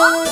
Oh!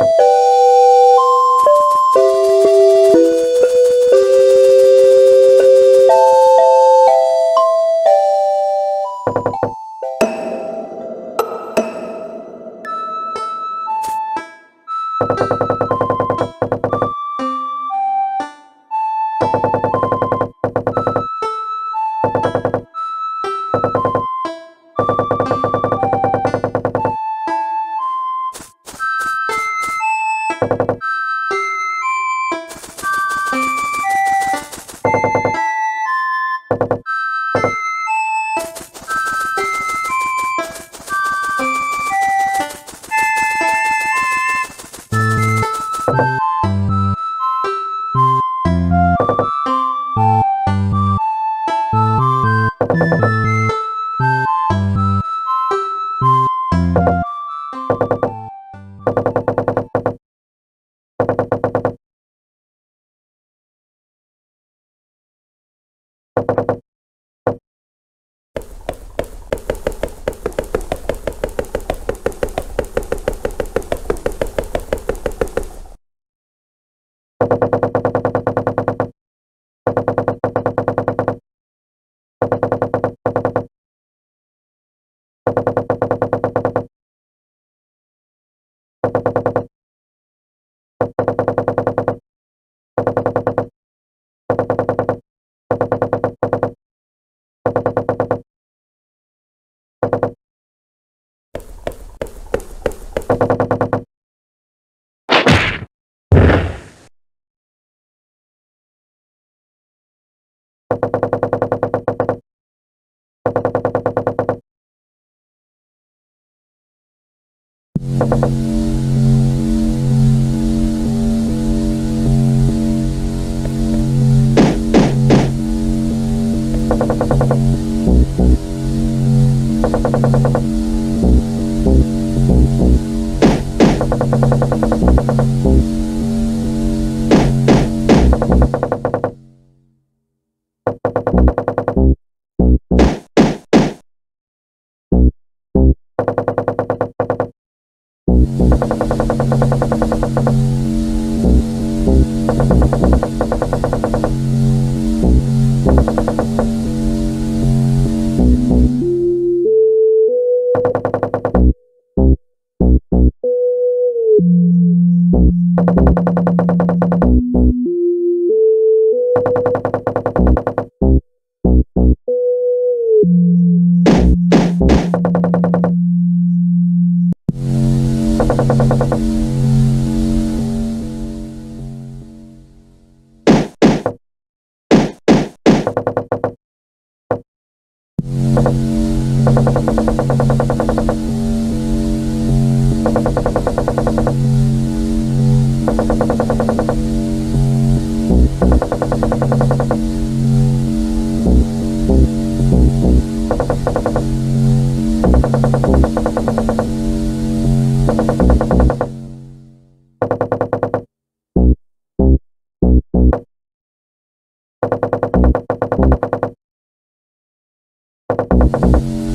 you Bye.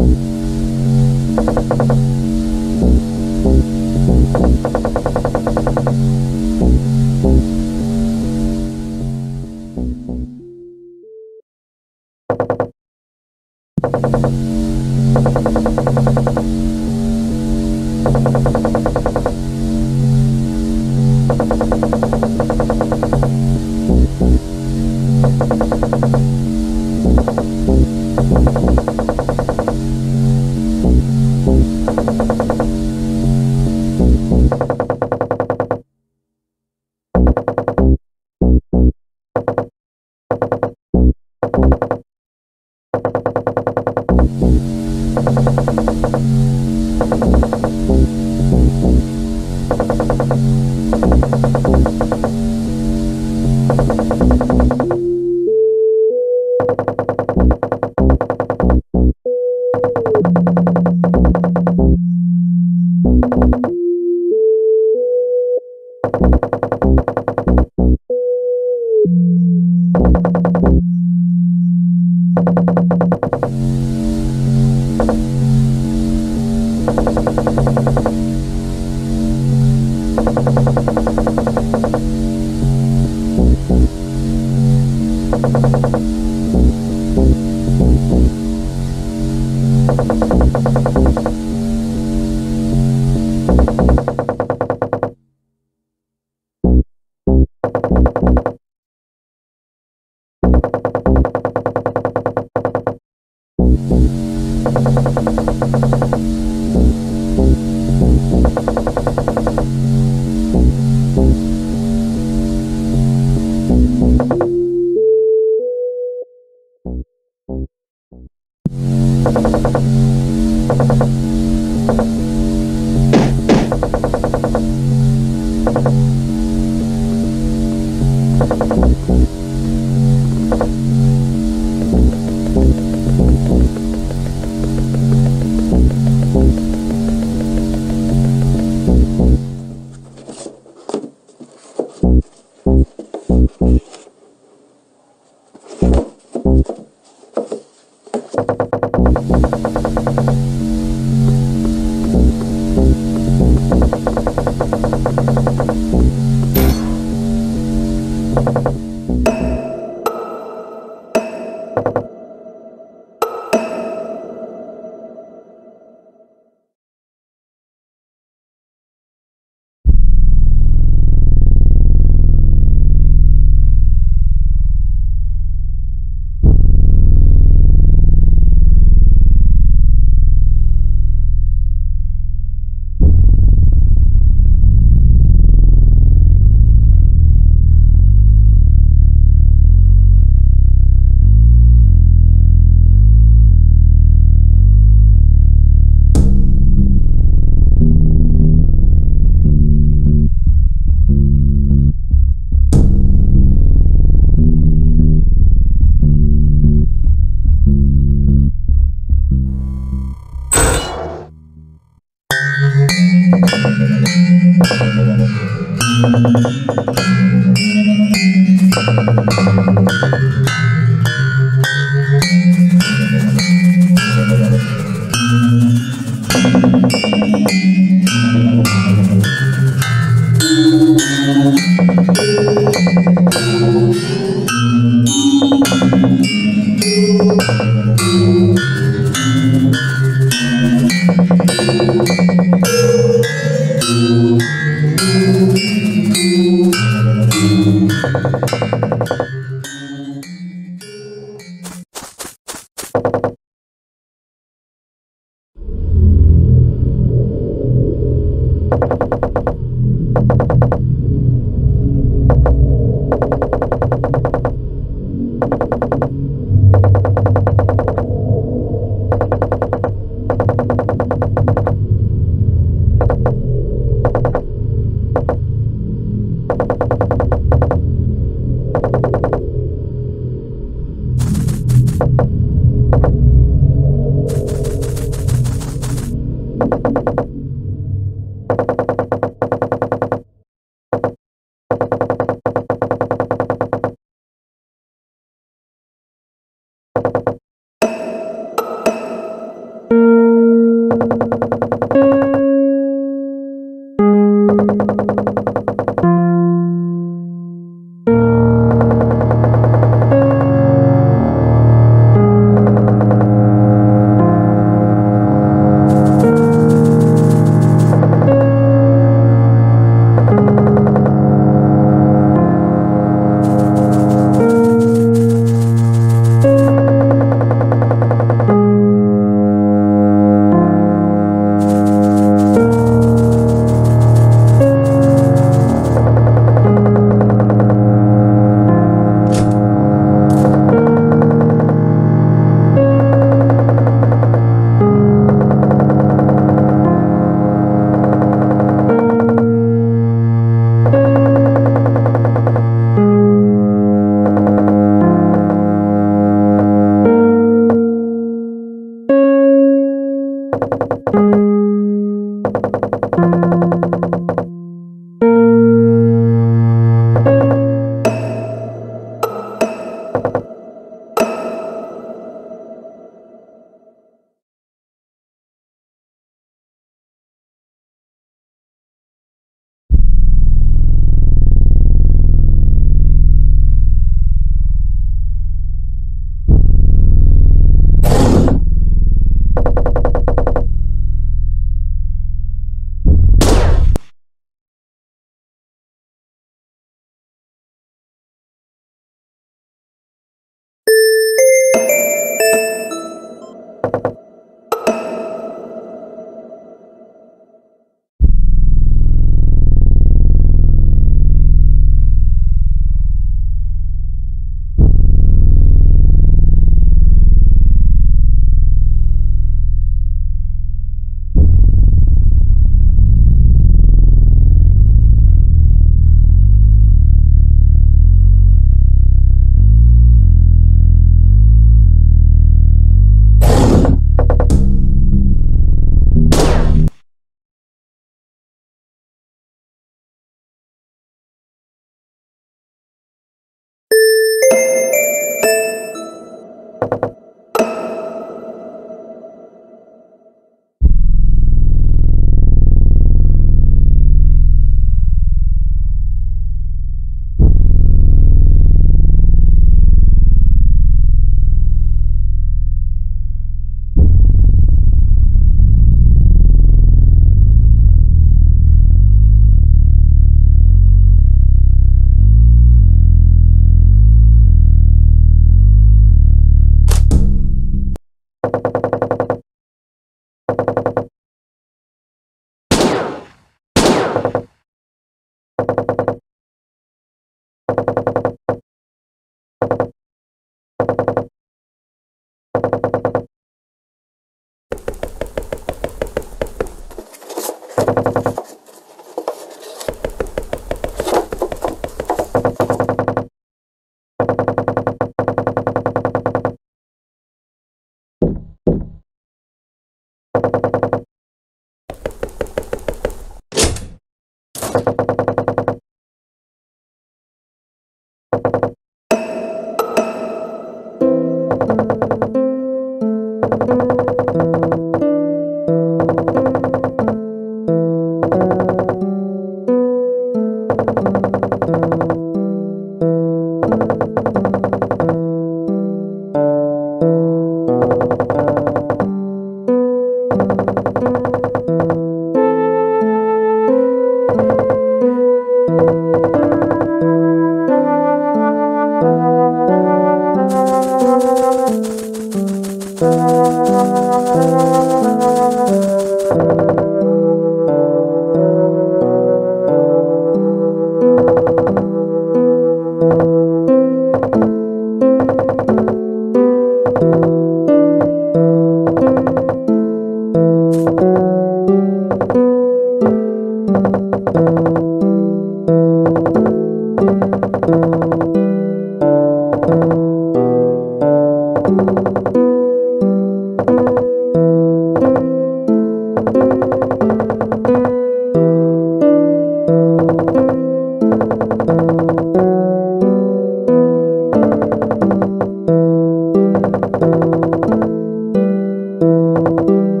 you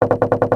you.